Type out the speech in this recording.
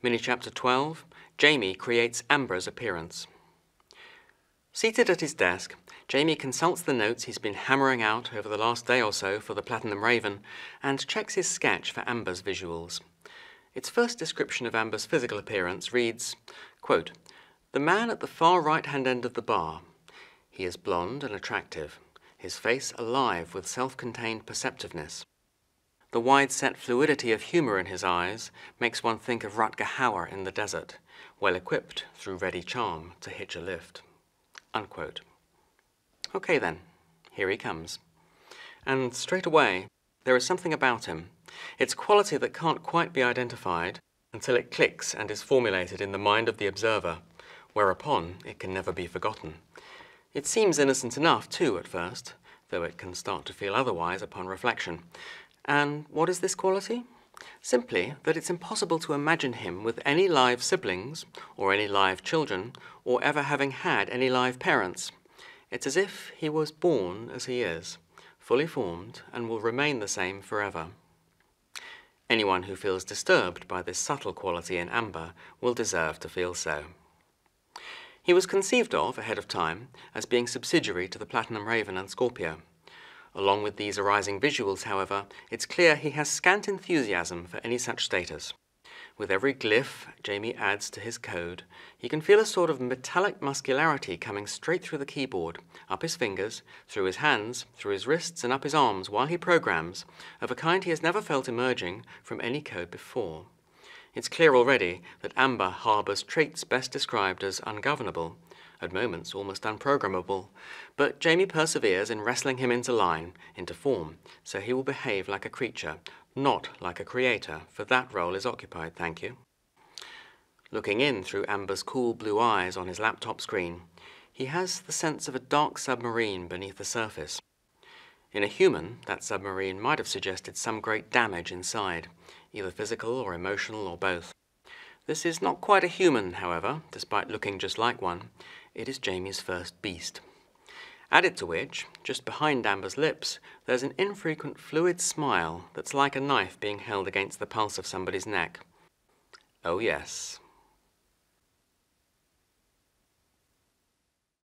Mini Chapter 12 Jaymi creates Amber's appearance. Seated at his desk, Jaymi consults the notes he's been hammering out over the last day or so for the Platinum Raven and checks his sketch for Amber's visuals. Its first description of Amber's physical appearance reads quote, The man at the far right hand end of the bar. He is blond and attractive, his face alive with self contained perceptiveness. The wide set fluidity of humour in his eyes makes one think of Rutger Hauer in the desert, well equipped through ready charm to hitch a lift. Unquote. Okay then, here he comes. And straight away, there is something about him. It's quality that can't quite be identified until it clicks and is formulated in the mind of the observer, whereupon it can never be forgotten. It seems innocent enough, too, at first, though it can start to feel otherwise upon reflection. And what is this quality? Simply that it's impossible to imagine him with any live siblings, or any live children, or ever having had any live parents. It's as if he was born as he is, fully formed, and will remain the same forever. Anyone who feels disturbed by this subtle quality in Amber will deserve to feel so. He was conceived of, ahead of time, as being subsidiary to the Platinum Raven and Scorpio. Along with these arising visuals, however, it's clear he has scant enthusiasm for any such status. With every glyph Jaymi adds to his code, he can feel a sort of metallic muscularity coming straight through the keyboard, up his fingers, through his hands, through his wrists, and up his arms while he programs, of a kind he has never felt emerging from any code before. It's clear already that Amber harbours traits best described as ungovernable, at moments almost unprogrammable, but Jaymi perseveres in wrestling him into line, into form, so he will behave like a creature, not like a creator, for that role is occupied, thank you. Looking in through Amber's cool blue eyes on his laptop screen, he has the sense of a dark submarine beneath the surface. In a human, that submarine might have suggested some great damage inside, either physical or emotional or both. This is not quite a human, however, despite looking just like one. It is Jaymi's first beast. Added to which, just behind Amber's lips, there's an infrequent fluid smile that's like a knife being held against the pulse of somebody's neck. Oh yes,